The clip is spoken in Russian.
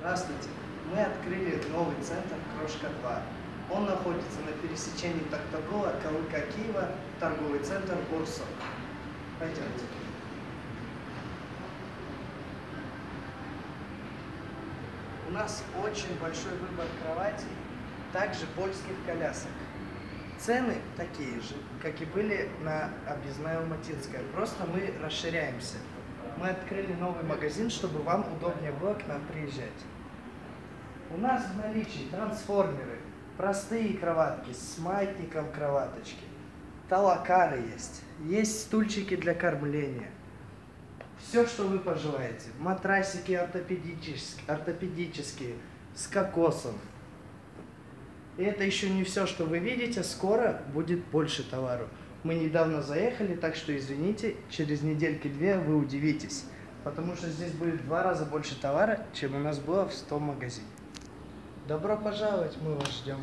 Здравствуйте. Мы открыли новый центр «Крошка-2». Он находится на пересечении Токтагола, Калыка, Киева, торговый центр «Бурсо». Пойдемте. У нас очень большой выбор кроватей, также польских колясок. Цены такие же, как и были на объездная Алматинская, просто мы расширяемся. Мы открыли новый магазин, чтобы вам удобнее было к нам приезжать. У нас в наличии трансформеры, простые кроватки с маятником кроваточки, талакары есть, есть стульчики для кормления. Все, что вы пожелаете. Матрасики ортопедические, ортопедические с кокосом. И это еще не все, что вы видите. Скоро будет больше товару. Мы недавно заехали, так что извините, через недельки-две вы удивитесь. Потому что здесь будет в два раза больше товара, чем у нас было в 100 магазине. Добро пожаловать, мы вас ждем.